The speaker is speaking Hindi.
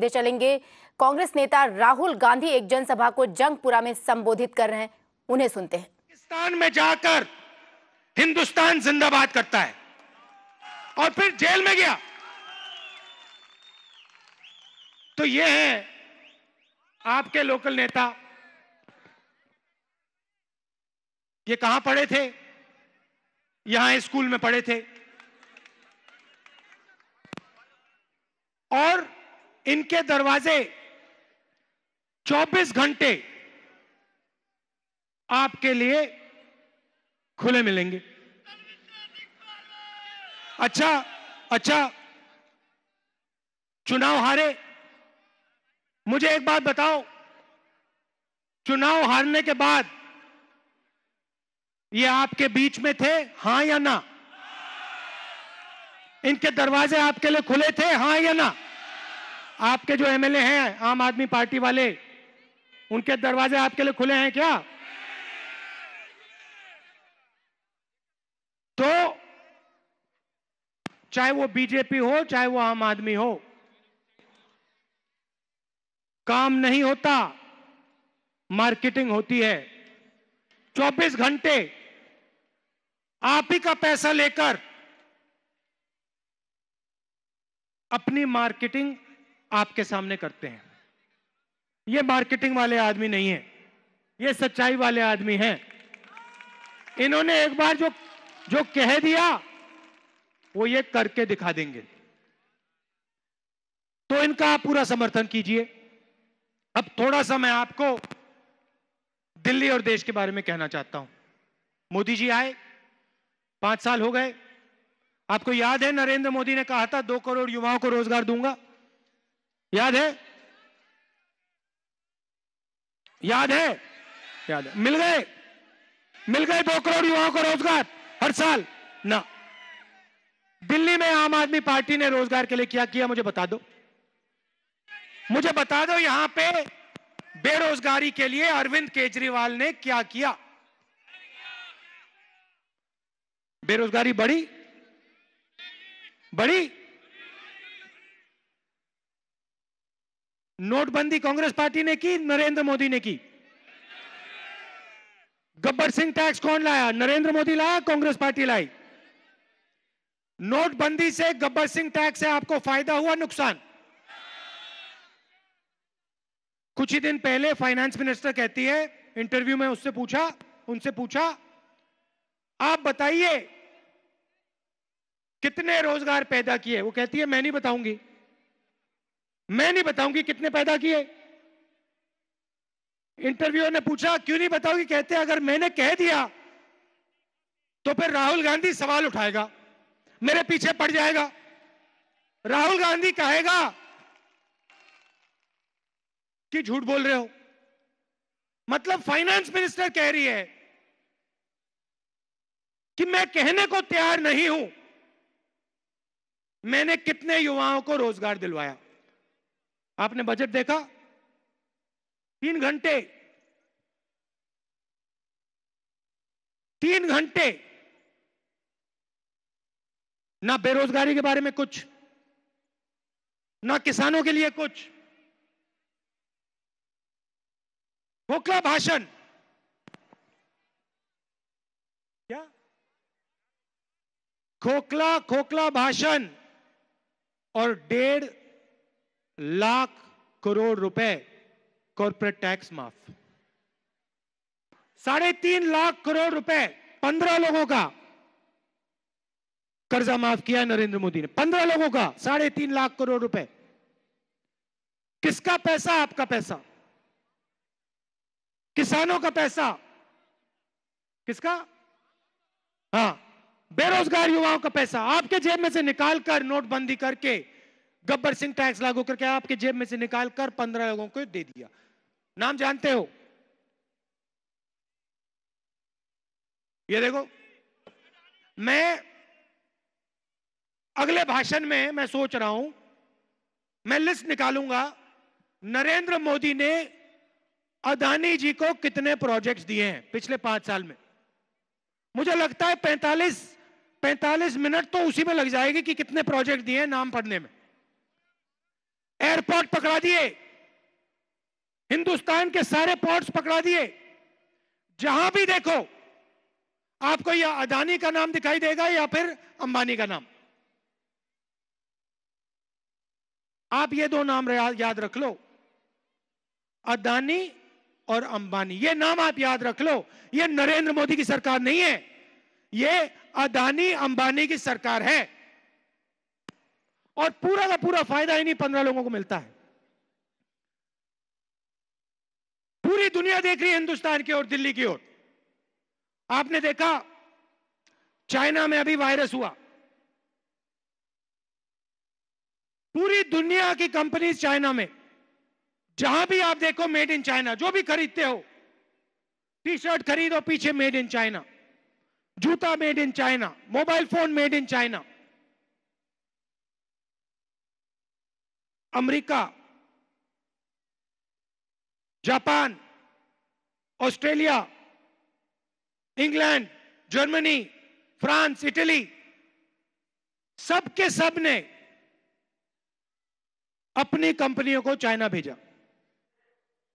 दे चलेंगे। कांग्रेस नेता राहुल गांधी एक जनसभा को जंगपुरा में संबोधित कर रहे हैं। उन्हें सुनते हैं। पाकिस्तान में जाकर हिंदुस्तान जिंदाबाद करता है और फिर जेल में गया। तो ये है आपके लोकल नेता। ये कहाँ पढ़े थे? यहाँ स्कूल में पढ़े थे। और इनके दरवाजे 24 घंटे आपके लिए खुले मिलेंगे। अच्छा अच्छा चुनाव हारे, मुझे एक बात बताओ। चुनाव हारने के बाद ये आपके बीच में थे, हाँ या ना? इनके दरवाजे आपके लिए खुले थे, हाँ या ना? आपके जो एमएलए हैं, आम आदमी पार्टी वाले, उनके दरवाजे आपके लिए खुले हैं क्या? तो चाहे वो बीजेपी हो, चाहे वो आम आदमी हो, काम नहीं होता, मार्केटिंग होती है। 24 घंटे आप ही का पैसा लेकर अपनी मार्केटिंग आपके सामने करते हैं। ये मार्केटिंग वाले आदमी नहीं है। ये सच्चाई वाले आदमी हैं। इन्होंने एक बार जो जो कह दिया, वो ये करके दिखा देंगे। तो इनका आप पूरा समर्थन कीजिए। अब थोड़ा सा मैं आपको दिल्ली और देश के बारे में कहना चाहता हूँ। मोदी जी आए, पाँच साल हो गए। आपको याद है, नरेंद्र मोदी ने कहा था, दो करोड़ युवाओं को रोज़गार दूँगा। याद है? याद है? याद है। मिल गए? मिल गए दो करोड़ युवाओं को रोज़गार, हर साल। ना। दिल्ली में आम आदमी पार्टी ने रोज़गार के लिए क्या किया, मुझे बता दो। मुझे बता दो यहाँ पे बेरोजगारी के लिए अरविंद केजरीवाल ने क्या किया। बेरोजगारी बढ़ी? बढ़ी? नोटबंदी कांग्रेस पार्टी ने की, नरेंद्र मोदी ने की? गब्बर सिंह टैक्स कौन लाया? नरेंद्र मोदी लाया, कांग्रेस पार्टी लाई? नोटबंदी से गब्बर सिंह टैक्स से आपको फ़ायदा हुआ, नुकसान? कुछ ही दिन पहले फाइनेंस मिनिस्टर कहती है, इंटरव्यू में उससे पूछा, उनसे पूछा, आप बताइए, कितने रोज़गार पैदा किए? वो कहती है, मैं नहीं बताऊँगी। मैं नहीं बताऊँगी कितने पैदा किए। इंटरव्यूअर ने पूछा, क्यों नहीं बताओगी? कहते, अगर मैंने कह दिया तो फिर राहुल गांधी सवाल उठाएगा, मेरे पीछे पड़ जाएगा। राहुल गांधी कहेगा कि झूठ बोल रहे हो। मतलब फाइनेंस मिनिस्टर कह रही है कि मैं कहने को तैयार नहीं हूँ। मैंने कितने युवाओं को रोज़गार दिलवाया। आपने बजट देखा? तीन घंटे। तीन घंटे। ना बेरोजगारी के बारे में कुछ, ना किसानों के लिए कुछ। खोखला भाषण। क्या? खोखला खोखला भाषण और डेढ़ लाख करोड़ रुपए कॉरपोरेट टैक्स माफ़। साढ़े तीन लाख करोड़ रुपए पंद्रह लोगों का कर्जा माफ़ किया नरेंद्र मोदी ने। पंद्रह लोगों का साढ़े तीन लाख करोड़ रुपए। किसका पैसा? आपका पैसा। किसानों का पैसा। किसका? हाँ बेरोजगार युवाओं का पैसा। आपके जेब में से निकालकर नोटबंदी करके गब्बर सिंह टैक्स लागू करके आपके जेब में से निकाल कर पंद्रह लोगों को दे दिया। नाम जानते हो? ये देखो, मैं अगले भाषण में मैं सोच रहा हूँ, मैं लिस्ट निकालूँगा, नरेंद्र मोदी ने अदानी जी को कितने प्रोजेक्ट्स दिए हैं पिछले पाँच साल में? मुझे लगता है पैंतालीस पैंतालीस मिनट तो उसी में लग जाएगी कि कितने प्रोजेक्ट दिए हैं नाम पढ़ने में। एयरपोर्ट पकड़ा दिए। हिंदुस्तान के सारे पोर्ट्स पकड़ा दिए। जहाँ भी देखो, आपको या अदानी का नाम दिखाई देगा या फिर अंबानी का नाम। आप ये दो नाम याद रख लो। अदानी और अंबानी, ये नाम आप याद रख लो। ये नरेंद्र मोदी की सरकार नहीं है। ये अदानी अंबानी की सरकार है। और पूरा का पूरा फ़ायदा इन्हीं पंद्रह लोगों को मिलता है। पूरी दुनिया देख रही है हिंदुस्तान की ओर, दिल्ली की ओर। आपने देखा, चाइना में अभी वायरस हुआ। पूरी दुनिया की कंपनीज़ चाइना में, जहाँ भी आप देखो, मेड इन चाइना, जो भी खरीदते हो टी शर्ट खरीदो, पीछे मेड इन चाइना। जूता made in China, mobile phone made in China. America, Japan, Australia, England, Germany, France, Italy, सबके सबने अपनी कंपनियों को चाइना भेजा।